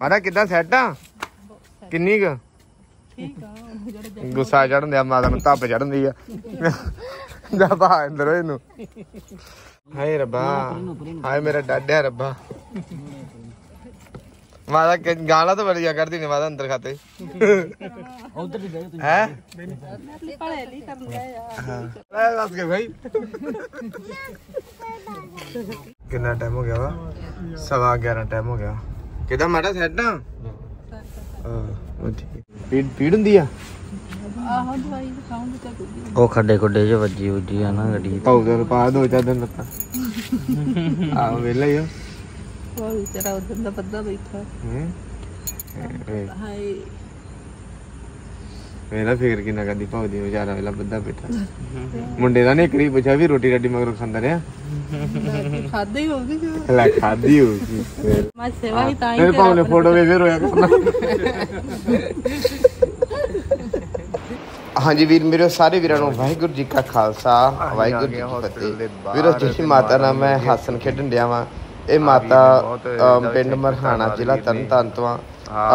ਮਾਰਾ ਕਿੱਦਾਂ ਸੈੱਟ ਆ? ਕਿੰਨੀ ਕੁ? ਠੀਕ ਆ ਗੁੱਸਾ ਚੜਨ ਦਿਆ, ਮਾਤਾ ਨੂੰ ਧੱਪ ਚੜਨ ਦੀ ਆ। ਜਾ ਬਾ ਅੰਦਰ ਇਹਨੂੰ। ਹਾਏ ਰੱਬਾ, ਹਾਏ ਮੇਰਾ ਡਾਡਿਆ ਰੱਬਾ। ਮਾਤਾ ਗਾਲਾਂ ਤਾਂ ਬੜੀਆਂ ਕੱਢਦੀ ਨੇ ਮਾਤਾ ਅੰਦਰ ਖਾਤੇ। ਉਧਰ ਵੀ ਗਏ ਤੁਸੀਂ ਹੈ? ਨਸਲੀ ਭਲੇ ਕਰਨ ਗਏ ਆ ਲੈ ਦੱਸ ਕੇ ਭਾਈ ਕਿੰਨਾ ਟਾਈਮ ਹੋ ਗਿਆ ਵਾ? ਸਵਾ 11 ਟਾਈਮ ਹੋ ਗਿਆ। ਕਿਦਾਂ ਮਾੜਾ ਸੈੱਟ ਆ? ਹਾਂ। ਠੀਕ। ਪੀੜ ਪੀੜ ਹੁੰਦੀ ਆ? ਆਹੋ ਦਵਾਈ ਖਾਉਂਗੀ ਤਾਂ ਕੁਝ ਉਹ ਖੱਡੇ ਖੁੱਡੇ ਚ ਵੱਜੀ ਉੱਜੀ ਆ ਨਾ ਗੱਡੀ ਪਾਉਡਰ ਪਾ ਦੋ ਚਾਰ ਦਿਨ ਲੱਤਾਂ। ਆ ਵੇਲਾ ਹੀ ਆ। ਉਹ ਵੀ ਤੇਰਾ ਉਦੋਂ ਦਾ ਬੱਦਾ ਬੈਠਾ। ਹੂੰ। ਹਾਏ। ਮੇਰਾ ਫਿਕਰ ਕਿੰਨਾ ਕਰਦੀ ਭਾਉਦੀ ਵਿਚਾਰਾ ਵੇਲਾ ਬੱਦਾ ਬੈਠਾ। ਮੁੰਡੇ ਦਾ ਨੇ ਇੱਕ ਵਾਰੀ ਪੁੱਛਿਆ ਵੀ ਰੋਟੀ ਰਾਟੀ ਮਗਰੋਂ ਖਾਂਦਾ ਰਿਹਾ? ਖਾਦੇ ਹੀ ਹੋਗੀ ਜੋ। ਲੈ ਖਾਦੀ ਹੋਊਗੀ। ਮੈਂ ਸੇਵਾ ਹੀ ਤਾਂ ਹੀ ਮੇਰੇ ਭਾਉ ਨੇ ਫੋਟੋ ਵੇ ਫੇਰ ਹੋਇਆ ਕਰਨਾ। ਹਾਂਜੀ ਵੀਰ ਮੇਰੇ ਸਾਰੇ ਵੀਰਾਂ ਨੂੰ ਵਾਹਿਗੁਰੂ ਜੀ ਕਾ ਖਾਲਸਾ ਵਾਹਿਗੁਰੂ ਜੀ ਕੀ ਫਤਿਹ। ਵੀਰੋ ਜਿਸ ਮਾਤਾ ਨਾਲ ਮੈਂ ਹਾਸਨ ਖੇਡਣ ਡਿਆ ਵਾਂ। ਇਹ ਮਾਤਾ ਪਿੰਡ ਮਰਹਾਣਾ ਜ਼ਿਲ੍ਹਾ ਤਰਨਤਾਰਨ ਤੋਂ ਆ।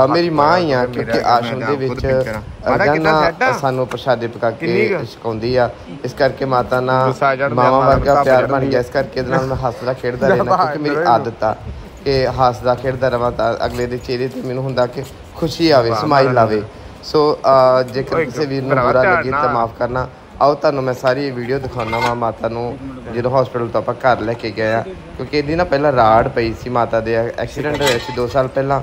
ਮੇਰੀ ਮਾਂ ਹੀ ਆ ਕਿਉਂਕਿ ਆਸ਼ਰਮ ਦੇ ਵਿੱਚ ਰੋਜ਼ਾਨਾ ਸਾਨੂੰ ਪ੍ਰਸ਼ਾਦੇ ਪਕਾ ਕੇ ਸਿਖਾਉਂਦੀ ਆ। ਇਸ ਕਰਕੇ ਮਾਤਾ ਨਾਲ ਮਾਵਾ ਵਰਗਾ ਪਿਆਰ ਬਣ ਗਿਆ। ਇਸ ਕਰਕੇ ਇਹਦੇ ਨਾਲ ਮੈਂ ਹੱਸਦਾ ਖੇਡਦਾ ਰਹਿਣਾ ਕਿਉਂਕਿ ਮੇਰੀ ਆਦਤ ਆ ਕਿ ਹੱਸਦਾ ਖੇਡਦਾ ਰਵਾਂ ਤਾਂ ਅਗਲੇ ਦੇ ਚਿਹਰੇ ਤੇ ਮੈਨੂੰ ਹੁੰਦਾ ਕਿ ਖੁਸ਼ੀ ਆਵੇ ਸਮਾਈਲ ਆਵੇ। ਸੋ ਜੇਕਰ ਕਿਸੇ ਵੀਰ ਨੂੰ ਬੁਰਾ ਲੱਗੇ ਤਾਂ ਮਾਫ ਕਰਨਾ। ਆਓ ਤੁਹਾਨੂੰ ਮੈਂ ਸਾਰੀ ਵੀਡੀਓ ਦਿਖਾਉਣਾ ਵਾ ਮਾਤਾ ਨੂੰ ਜਦੋਂ ਹਸਪੀਟਲ ਤੋਂ ਆਪਾਂ ਘਰ ਲੈ ਕੇ ਗਏ ਆ। ਕਿਉਂਕਿ ਇਹਦੀ ਨਾ ਪਹਿਲਾਂ ਰਾੜ ਪਈ ਸੀ ਮਾਤਾ ਦੇ ਐਕਸੀਡੈਂਟ ਹੋਇਆ ਸੀ 2 ਸਾਲ ਪਹਿਲਾਂ।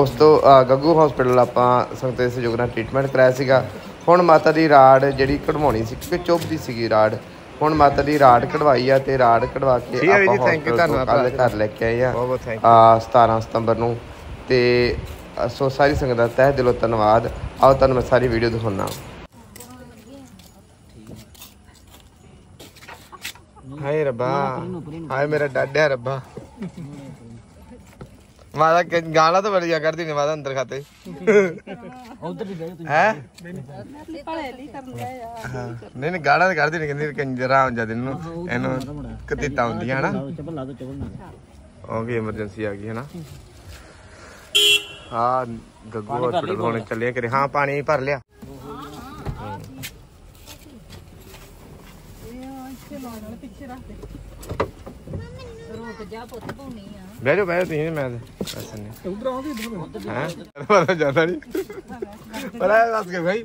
ਉਸ ਤੋਂ ਗੱਗੂ ਹਸਪੀਟਲ ਆਪਾਂ ਸੰਗਤ ਦੇ ਸਹਿਯੋਗ ਨਾਲ ਟ੍ਰੀਟਮੈਂਟ ਕਰਾਇਆ ਸੀਗਾ। ਹੁਣ ਮਾਤਾ ਦੀ ਰਾੜ ਜਿਹੜੀ ਕਢਵਾਉਣੀ ਸੀ ਕਿਉਂਕਿ ਚੁੱਭਦੀ ਸੀਗੀ ਰਾੜ। ਹੁਣ ਮਾਤਾ ਦੀ ਰਾੜ ਕਢਵਾਈ ਆ ਤੇ ਰਾੜ ਕਢਵਾ ਕੇ ਆਪਾਂ ਹਸਪੀਟਲ ਕੱਲ ਘਰ ਲੈ ਕੇ ਆਏ ਆ। ਆ 17 ਸਤੰਬਰ ਨੂੰ। ਤੇ ਸੋ ਸਾਰੀ ਸੰਗਤ ਦਾ ਤਹਿ ਦਿਲੋਂ ਧੰਨਵਾਦ। ਆਓ ਤੁਹਾਨੂੰ ਮੈਂ ਸਾਰੀ ਵੀਡੀਓ ਦਿਖਾਉਣਾ ਹਾਏ ਰੱਬਾ ਹਾਏ ਮੇਰਾ ਡਾਡਿਆ ਰੱਬਾ। ਮਾਤਾ ਕਿ ਗਾਲਾਂ ਤਾਂ ਬੜੀਆਂ ਕੱਢਦੀ ਨੇ ਮਾਤਾ ਅੰਦਰ ਖਾਤੇ। ਉਧਰ ਵੀ ਗਏ ਤੁਸੀਂ ਹੈ ਨਸਲੀ ਭਲੇ ਨਹੀਂ ਕਰਨ ਗਏ ਆ ਨਹੀਂ ਨਹੀਂ ਗਾਲਾਂ ਤਾਂ ਕੱਢਦੀ ਨੇ ਕਹਿੰਦੀ ਕੰਜਰਾ ਹੋ ਜਾਂਦੇ ਨੂੰ ਇਹਨੂੰ ਕਤੀਤਾ ਹੁੰਦੀਆਂ ਹਨਾ? ਉਹ ਵੀ ਐਮਰਜੈਂਸੀ ਆ ਗਈ ਹੈ। ਨਾ ਹਾਂ ਗੱਗੂ ਹਸਪੀਟਲ ਹੁਣ ਚੱਲੇ ਕਰੇ ਹਾਂ ਪਾਣੀ ਭਰ ਲਿਆ। ਬਹਿ ਜਾਓ ਬਹਿ ਤੁਸੀਂ ਮੈਂ ਐਸਾ ਨਹੀਂ ਉਧਰ ਆਉਂਦੇ ਹਾਂ? ਪਤਾ ਜਾਂਦਾ ਨਹੀਂ ਪਰ ਇਹ ਦੱਸ ਕੇ ਭਾਈ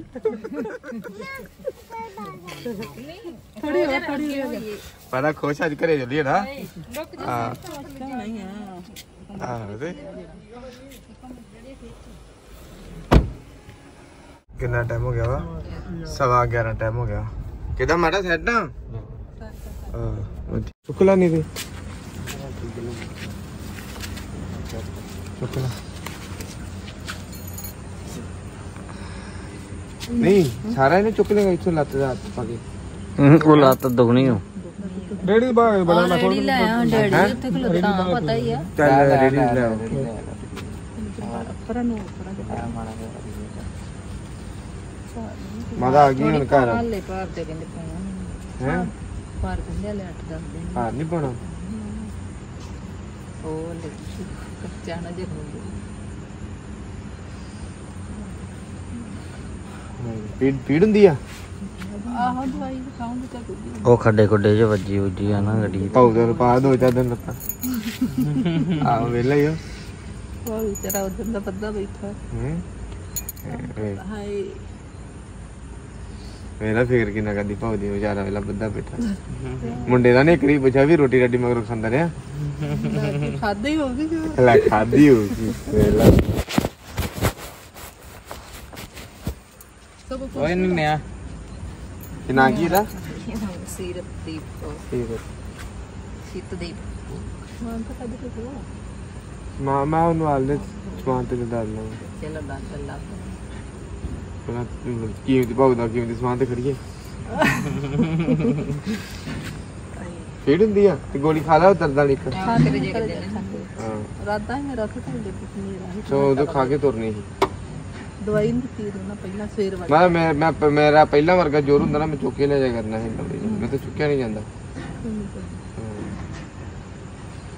ਥੋੜੀ ਹੋਰ ਥੋੜੀ ਹੋ ਪਤਾ ਖੁਸ਼ ਅੱਜ ਘਰੇ ਚੱਲੀਏ ਨਾ। ਹਾਂ। ਨਹੀਂ ਆ। ਆਹ ਤੇ। ਕਿੰਨਾ ਟਾਈਮ ਹੋ ਗਿਆ ਵਾ? ਸਵਾ 11 ਟਾਈਮ ਹੋ ਗਿਆ। ਕਿਦਾਂ ਮਾੜਾ ਸੈੱਟ ਆ? ਹਾਂ ਨਹੀਂ ਤੇ। ਨਹੀਂ ਸਾਰਾ ਇਹਨੇ ਚੁੱਕ ਲੇਗਾ ਇੱਥੋਂ ਲੱਤ ਦਾ ਹੱਥ ਪਾ ਕੇ। ਉਹ ਲੱਤ ਦੁਗਣੀ ਹੋ ਡੇਢ ਬਾਗ ਬੜਾ ਨਾ ਡੈਡੀ ਲੈ ਆ ਡੈਡੀ ਉੱਥੇ ਖਲੋਤਾ ਪਤਾ ਹੀ ਆ। ਚੱਲ ਰੇਡੀ ਲੈ ਆਓ। ਪਰਾਂ ਨੂੰ ਪਰਾਂ ਮਾਦਾ ਆ ਗਈ ਹੁਣ ਘਰ। ਹਾਲੇ ਭਾਰ ਦੇ ਕਹਿੰਦੇ ਪਾਉਣਾ ਹੈ? ਭਾਰ ਕਹਿੰਦੇ ਹਲੇ 8 10 ਦਿਨ ਹਾਂ ਨਹੀਂ ਪਾਉਣਾ। ਕੱਚਾ ਨਾ ਜੇ ਹੋ ਪੀੜ ਪੀੜ ਹੁੰਦੀ ਆ ਆਹੋ ਦਵਾਈ ਖਾਉਂਗੀ ਤਾਂ ਕੁਝ ਉਹ ਖੱਡੇ ਖੁੱਡੇ ਚ ਵੱਜੀ ਉੱਜੀ ਆ ਨਾ ਗੱਡੀ ਪਾਉਡਰ ਪਾ ਦੋ ਚਾਰ ਦਿਨ ਲੱਤਾਂ ਆ ਵੇਲਾ ਹੀ ਉਹ ਵੀ ਤੇਰਾ ਉਦੋਂ ਦਾ ਬੱਦਾ ਬੈਠਾ ਹੂੰ ਹਾਏ ਮੇਰਾ ਫਿਕਰ ਕਿੰਨਾ ਕਰਦੀ ਭਾਉਦੀ ਵਿਚਾਰਾ ਵੇਲਾ ਬੱਦਾ ਬੈਠਾ। ਮੁੰਡੇ ਦਾ ਨੇ ਇੱਕ ਵਾਰੀ ਪੁੱਛਿਆ ਵੀ ਰੋਟੀ ਰਾਟੀ ਮਗਰੋਂ ਖਾਂਦਾ ਰਿਹਾ? ਖਾਦੇ ਹੋਗੀ ਜੋ ਲੈ ਖਾਦੀ ਹੋਊਗੀ ਵੇਲਾ ਸਭ ਓਏ ਨਿਆ। ਕਿ ਨਾਂ ਕੀ ਇਹਦਾ? ਸੀਰਤ ਦੀਪ ਕੌਰ, ਠੀਕ ਹੈ ਸ਼ੀਤਦੀਪ। ਮਾਂ ਤਾਂ ਕਦੇ ਕੋਈ ਮਾਂ ਮੈਂ ਉਹਨੂੰ ਆਲੇ ਸਮਾਨ ਤੇ ਦੱਸ ਲਾਂ ਚਲੋ ਦਾ ਚੱਲਾ ਪਹਿਲਾਂ ਕੀਮਤੀ ਭਾਉਦਾ ਕੀਮਤੀ ਸਮਾਨ ਤੇ ਖੜੀਏ। ਪੀੜ ਹੁੰਦੀ ਆ ਤੇ ਗੋਲੀ ਖਾ ਲਾ ਇੱਕ। ਕੇ ਜੇ ਕਰਦੇ ਨੇ ਹਾਂ। ਰਾਤਾਂ ਹੀ ਕੇ ਦੇ ਮੇਰਾ ਸੋ ਖਾ ਕੇ ਤੁਰਨੀ ਸੀ। ਦਵਾਈ ਨਹੀਂ ਦਿੱਤੀ ਉਹਨਾਂ ਪਹਿਲਾਂ ਸਵੇਰ ਵਾਲੀ। ਮੈਂ ਮੈਂ ਮੇਰਾ ਪਹਿਲਾ ਵਰਗਾ ਜ਼ੋਰ ਹੁੰਦਾ ਨਾ ਮੈਂ ਚੁੱਕ ਕੇ ਲੈ ਜਾ ਕਰਨਾ ਸੀ ਮੈਂ ਤਾਂ ਚੁੱਕਿਆ ਨਹੀਂ ਜਾਂਦਾ।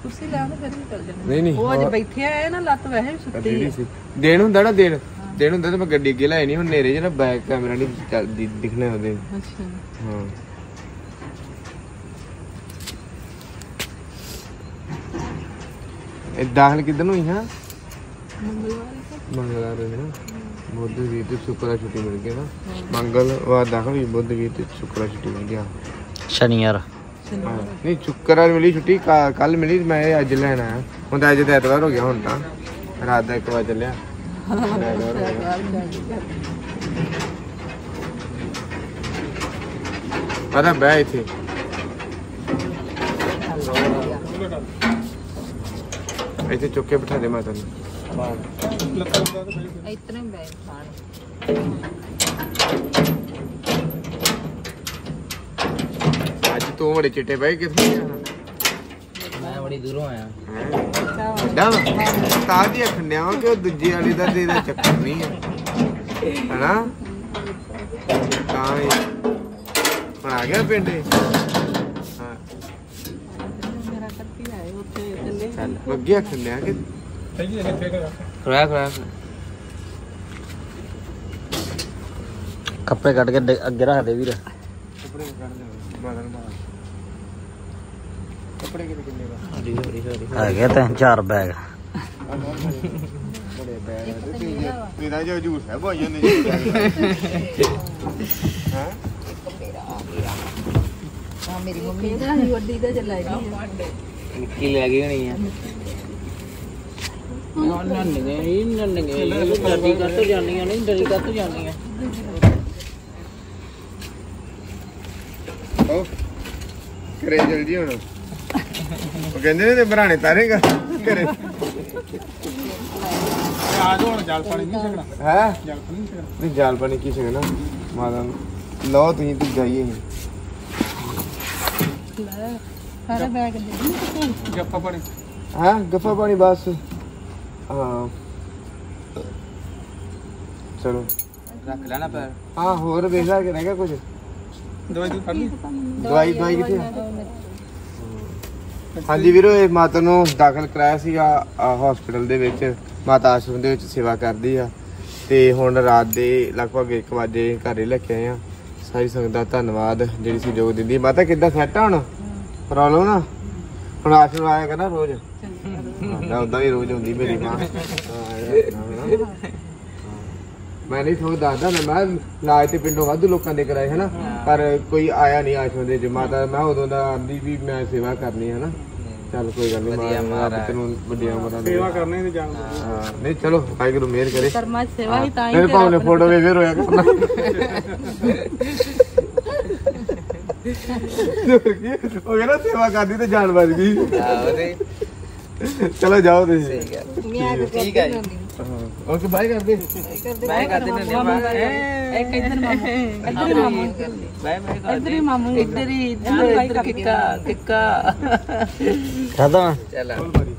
ਕੁਰਸੀ ਲੈ ਆਉਂਦੇ ਫਿਰ ਚੱਲ ਜਾਣਾ ਨਹੀਂ ਨਹੀਂ ਉਹ ਅੱਜ ਬੈਠੇ ਆਏ ਨਾ ਲੱਤ ਵੈਸੇ ਸੁੱਤੀ ਸੀ। ਦੇਣ ਹੁੰਦਾ ਨਾ ਦੇਣ। ਦੇਣ ਹੁੰਦਾ ਤਾਂ ਮੈਂ ਗੱਡੀ ਅੱਗੇ ਲਾਈ ਨਹੀਂ ਹੁਣ ਨੇਰੇ ਜਿਹੜਾ ਬੈਕ ਕੈਮਰਾ ਨਹੀਂ ਚੱਲਦੀ ਦਿਖਣਾ ਉਹਦੇ। ਅੱਛਾ। ਹਾਂ। ਇਹ ਦਾਖਲ ਕਿੱਧਰ ਨੂੰ ਹੀ ਹਾਂ ਮੰਗਲਵਾਰ ਮੰਗਲਵਾਰ ਨੂੰ। ਨਾ ਬੁੱਧ ਵੀਰ ਤੇ ਸ਼ੁੱਕਰਵਾਰ ਛੁੱਟੀ ਮਿਲ ਗਈ ਨਾ। ਮੰਗਲਵਾਰ ਦਾਖਲ ਵੀ ਬੁੱਧ ਵੀਰ ਤੇ ਸ਼ੁੱਕਰਵਾਰ ਛੁੱਟੀ ਮਿਲ ਗਿਆ। ਸ਼ਨੀਵਾਰ। ਨਹੀਂ ਸ਼ੁੱਕਰਵਾਰ ਮਿਲੀ ਛੁੱਟੀ ਕੱਲ ਮਿਲੀ ਮੈਂ ਅੱਜ ਲੈਣ ਹੁਣ ਤਾਂ ਅੱਜ ਤਾਂ ਐਤਵਾਰ ਹੋ ਗਿਆ ਹੁਣ ਤਾਂ। ਰਾਤ ਦਾ 1 ਵਜੇ ਚੱਲਿਆ। ਪਤਾ ਬੈ ਇੱਥੇ ਇੱਥੇ ਚੁੱਕ ਕੇ ਬਿਠਾ ਦੇ ਮਾਤਾ ਨੂੰ ਇਤਨੇ ਬੈਠ ਖਾਣ ਅੱਜ ਤੂੰ ਬੜੇ ਚਿੱਟੇ ਪਏ ਕਿੱਥੇ ਆ ਮੈਂ ਬੜੀ ਦੂਰੋਂ ਆਇਆ ਡਾਂ ਤਾਂ ਦੀ ਖੰਡਿਆ ਵਾ ਕਿ ਉਹ ਦੂਜੇ ਵਾਲੀ ਦਾ ਤੇ ਇਹਦਾ ਚੱਕਰ ਨਹੀਂ ਹੈ ਹਨਾ? ਤਾਂ ਹੀ ਹੁਣ ਆ ਗਿਆ ਪਿੰਡ ਇਹ? ਹਾਂ। ਮੇਰਾ ਕੱਪੀ ਆਏ ਉੱਥੇ ਚੱਲ ਅੱਗੇ ਕਿ ਕੱਪੜੇ ਕੱਢ ਕੇ ਅੱਗੇ ਰੱਖ ਦੇ ਵੀਰ। ਕੱਪੜੇ ਕੱਢ ਦੇ ਬਾਦਲ ਬਾਹਰ ਕੱਪੜੇ ਕਿੰਨੇ ਕਿੰਨੇ ਦਾ? ਹੈਗੇ ਤਿੰਨ ਚਾਰ ਬੈਗ ਬੜੇ ਬੈਗ ਤੇਰਾ ਜੋ ਜੂਸ ਹੈ ਬਹੁਤ ਜਾਂਦੇ ਹਾਂ? ਆ ਮੇਰੀ ਮੰਮੀ ਦਾ ਹੀ ਵੱਡੀ ਦਾ ਚੱਲਾ ਗਈ ਨਿੱਕੀ ਲੈ ਗਈ ਹੋਣੀ ਆ। ਨੰਨਗੇ ਨੰਨਗੇ ਡਰਦੀ ਕੱਟ ਜਾਂਦੀਆਂ? ਨਹੀਂ ਡਰੀ ਕੱਟ ਜਾਂਦੀਆਂ? ਉਹ ਘਰੇ ਚਲ ਜੀ ਹੁਣ। ਉਹ ਕਹਿੰਦੇ ਨੇ ਤੇ ਬਰਾਣੇ ਤਾਰੇਗਾ ਘਰੇ। ਆ ਹੁਣ ਜਲ ਪਾਣੀ ਨਹੀਂ ਛਕਣਾ। ਹੈ? ਜਲ ਪਾਣੀ ਨਹੀਂ ਛਕਣਾ। ਨਹੀਂ ਜਾਲ ਪਾਣੀ ਕੀ ਸਕਣਾ ਮਾਤਾ ਨੂੰ। ਲਓ ਤੁਸੀਂ ਤੇ ਜਾਈਏ ਸਾਰੇ ਬੈਗ ਦੇ ਜੱਫਾ ਪਾਣੀ। ਹਾਂ? ਗੱਫਾ ਪਾਣੀ ਬਸ। ਹਾਂ। ਚਲੋ। ਰੱਖ ਲੈਣਾ ਪੈਰ। ਹਾਂ ਹੋਰ ਵੇਖ ਲਾ ਕਿ ਰਹਿ ਗਿਆ ਕੁਝ। ਦਵਾਈ ਤੂੰ ਫੜ ਲਈ ਦਵਾਈ ਦਵਾਈ ਕਿੱਥੇ ਹਾਂਜੀ ਵੀਰੋ ਇਹ ਮਾਤਾ ਨੂੰ ਦਾਖਲ ਕਰਾਇਆ ਸੀਗਾ ਹਸਪੀਟਲ ਦੇ ਵਿੱਚ ਮਾਤਾ ਆਸ਼ਰਮ ਦੇ ਵਿੱਚ ਸੇਵਾ ਕਰਦੀ ਆ। ਤੇ ਹੁਣ ਰਾਤ ਦੇ ਲਗਭਗ 1 ਵਜੇ ਘਰੇ ਲੈ ਕੇ ਆਏ ਆ। ਸਾਰੀ ਸੰਗਤ ਦਾ ਧੰਨਵਾਦ ਜਿਹੜੀ ਸਹਿਯੋਗ ਦਿੰਦੀ। ਮਾਤਾ ਕਿੱਦਾਂ ਸੈੱਟ ਆ ਹੁਣ? ਪ੍ਰੋਬਲਮ ਨਾ? ਹੁਣ ਆਸ਼ਰਮ ਆਇਆ ਕਰਨਾ ਰੋਜ਼? ਹਾਂ ਉਦਾਂ ਹੀ ਰੋਜ਼ ਹੁੰਦੀ ਮੇਰੀ ਮਾਂ। ਮੈਂ ਨਹੀਂ ਤੁਹਾਨੂੰ ਦੱਸਦਾ ਨਾ ਮੈਂ ਇਲਾਜ ਤੇ ਪਿੰਡੋਂ ਵਾਧੂ ਲੋਕਾਂ ਦੇ ਕਰਾਏ ਹਨਾ ਪਰ ਕੋਈ ਆਇਆ ਨਹੀਂ ਆਸ਼ਰਮ ਦੇ ਚ ਮਾਤਾ ਮੈਂ ਉਦੋਂ ਦਾ ਆਂਦੀ ਵੀ ਮੈਂ ਸੇਵਾ ਕਰਨੀ ਹੈ ਨਾ? ਚੱਲ ਕੋਈ ਗੱਲ ਨਹੀਂ ਮਾਂ ਰੱਬ ਤੈਨੂੰ ਵੱਡੀਆਂ ਉਮਰਾਂ ਦੇ ਸੇਵਾ ਕਰਨੇ ਤੇ ਜਾਣ ਹਾਂ ਨਹੀਂ ਚਲੋ ਵਾਹਿਗੁਰੂ ਮਿਹਰ ਕਰੇ। ਕਰਮਾ ਸੇਵਾ ਹੀ ਤਾਂ ਹੀ ਭਾਉ ਨੇ ਫੋਟੋ ਵੇ ਫੇਰ ਹੋਇਆ ਕਰਨਾ। ਉਹ ਕਹਿੰਦਾ ਸੇਵਾ ਕਰਦੀ ਤੇ ਜਾਨ ਬਚ ਗਈ। ਚਲੋ ਜਾਓ ਤੁਸੀਂ। ਠੀਕ ਹੈ। ਓਕੇ ਬਾਈ ਕਰਦੇ? ਬਾਏ ਕਰਦੇ ਨੇ ਇੱਕ ਇੱਧਰ ਮਾਮੂ। ਇੱਧਰ ਮਾਮੂ। ਬਾਏ ਬਾਏ ਇੱਧਰ ਹੀ ਮਾਮੂ। ਇੱਧਰ ਹੀ ਇੱਧਰ ਕਿੱਕਾ ਕਿੱਕਾ। ਖਾਦਾ ਫੁੱਲ ਭਾਰੀ